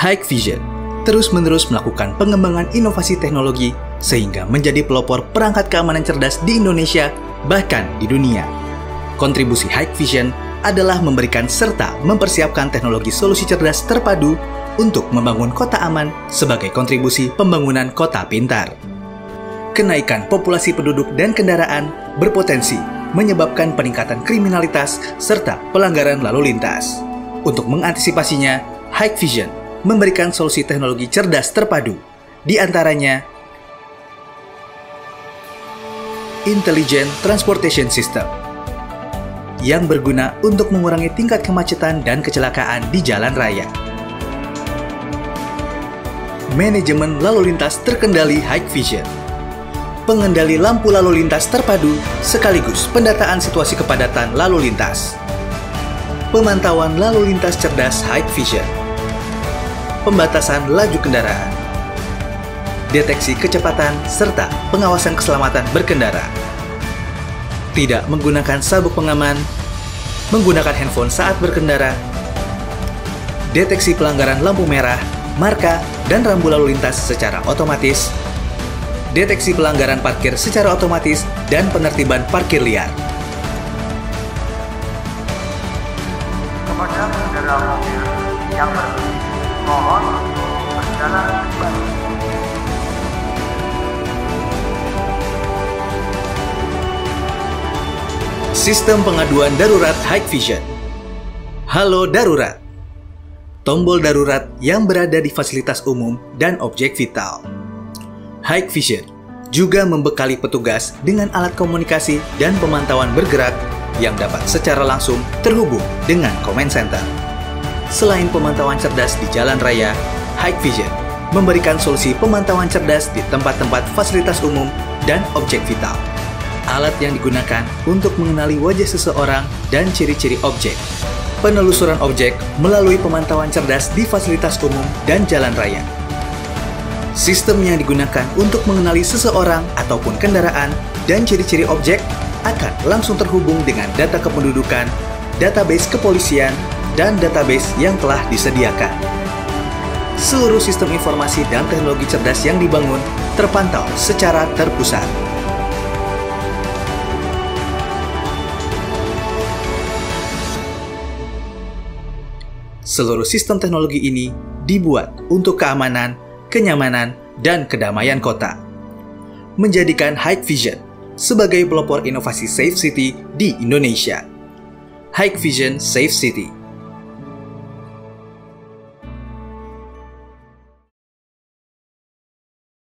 Hikvision terus-menerus melakukan pengembangan inovasi teknologi sehingga menjadi pelopor perangkat keamanan cerdas di Indonesia bahkan di dunia. Kontribusi Hikvision adalah memberikan serta mempersiapkan teknologi solusi cerdas terpadu untuk membangun kota aman sebagai kontribusi pembangunan kota pintar. Kenaikan populasi penduduk dan kendaraan berpotensi menyebabkan peningkatan kriminalitas serta pelanggaran lalu lintas. Untuk mengantisipasinya, Hikvision memberikan solusi teknologi cerdas terpadu, di antaranya Intelligent Transportation System yang berguna untuk mengurangi tingkat kemacetan dan kecelakaan di jalan raya. Manajemen lalu lintas terkendali Hikvision pengendali lampu lalu lintas terpadu sekaligus pendataan situasi kepadatan lalu lintas. Pemantauan lalu lintas cerdas Hikvision pembatasan laju kendaraan, deteksi kecepatan, serta pengawasan keselamatan berkendara. Tidak menggunakan sabuk pengaman, menggunakan handphone saat berkendara, deteksi pelanggaran lampu merah, marka, dan rambu lalu lintas secara otomatis, deteksi pelanggaran parkir secara otomatis, dan penertiban parkir liar. kepada pengendara mobil yang berhenti Sistem pengaduan darurat Hikvision. Halo darurat. Tombol darurat yang berada di fasilitas umum dan objek vital. Hikvision juga membekali petugas dengan alat komunikasi dan pemantauan bergerak yang dapat secara langsung terhubung dengan comment center. Selain pemantauan cerdas di jalan raya, Hikvision memberikan solusi pemantauan cerdas di tempat-tempat fasilitas umum dan objek vital. Alat yang digunakan untuk mengenali wajah seseorang dan ciri-ciri objek. Penelusuran objek melalui pemantauan cerdas di fasilitas umum dan jalan raya. Sistem yang digunakan untuk mengenali seseorang ataupun kendaraan dan ciri-ciri objek akan langsung terhubung dengan data kependudukan, database kepolisian, dan database yang telah disediakan. Seluruh sistem informasi dan teknologi cerdas yang dibangun terpantau secara terpusat. Seluruh sistem teknologi ini dibuat untuk keamanan, kenyamanan, dan kedamaian kota. Menjadikan Hikvision sebagai pelopor inovasi Safe City di Indonesia. Hikvision Safe City